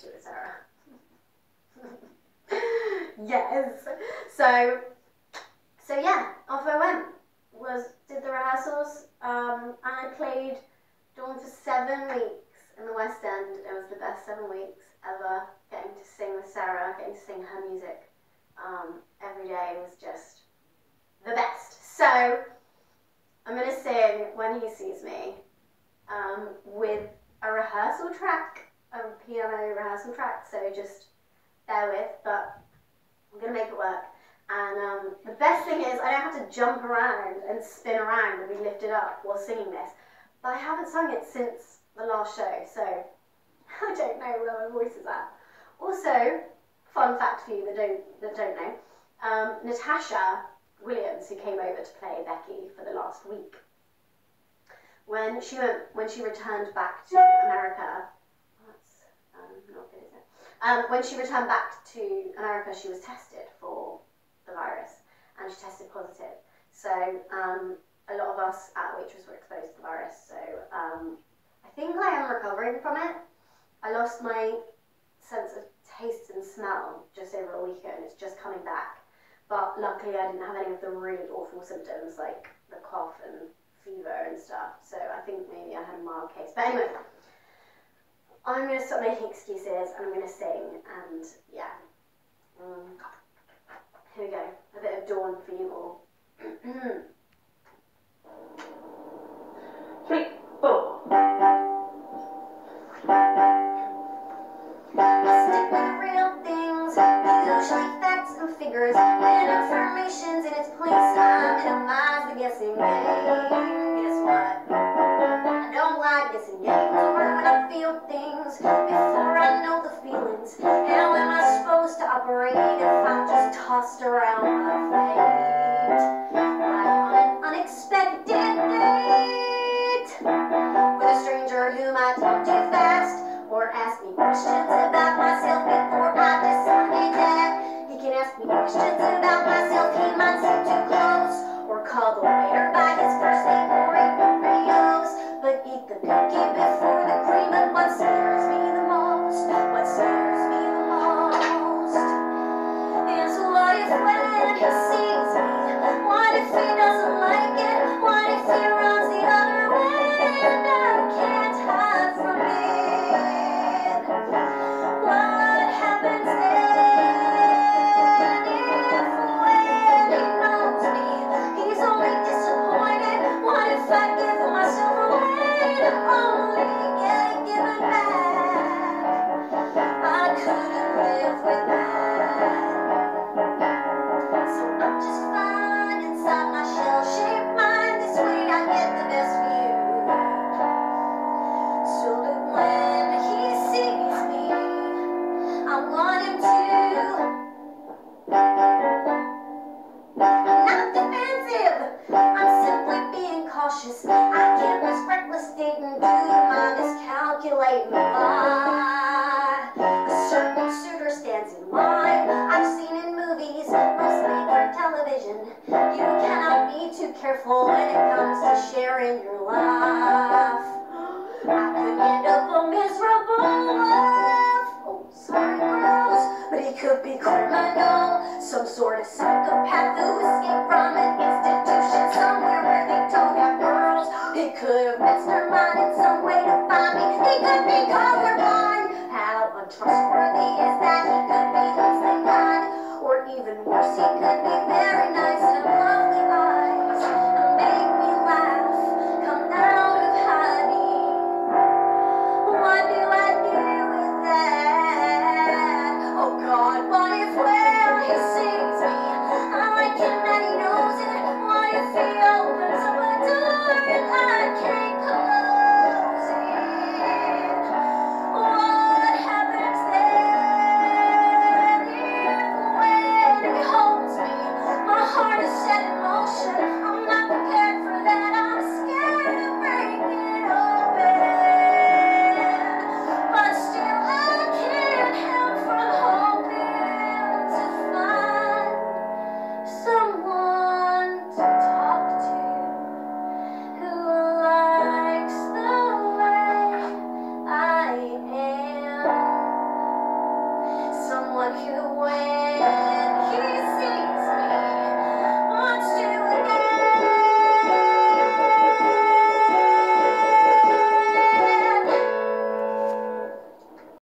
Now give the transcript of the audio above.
shoot with Sara. yes. So, so yeah, off I went. Was did the rehearsals, um, and I played Dawn for seven weeks in the West End. It was the best seven weeks ever. Getting to sing with Sara, getting to sing her music um, every day was just the best. So I'm gonna sing "When He Sees Me" um, with a rehearsal track, piano rehearsal track. So just bear with, but I'm gonna make it work. And um, the best thing is I don't have to jump around and spin around and be lifted up while singing this. But I haven't sung it since the last show, so I don't know where my voice is at. Also, fun fact for you that don't that don't know, um, Natasha Williams, who came over to play Becky for the last week, when she went when she returned back to America, that's um, not good, is it? Um, when she returned back to America, she was tested for the virus, and she tested positive. So um, a lot of us at Waitress were exposed to the virus. So um, I think I am recovering from it. I lost my sense of taste and smell just over a week ago, and it's just coming back. But luckily, I didn't have any of the really awful symptoms like the cough and fever and stuff. So I think maybe I had a mild case. But anyway, I'm going to stop making excuses and I'm going to sing. And yeah. Mm. Here we go. A bit of dawn for you all. Three, four. Figures, and information's in its place. I minimize the guessing. Miscalculating lie. A certain suitor stands in line. I've seen in movies, mostly for television. You cannot be too careful when it comes to sharing your life. I could end up a miserable life. Oh, sorry, girls, but he could be criminal. Some sort of psychopath who escaped from an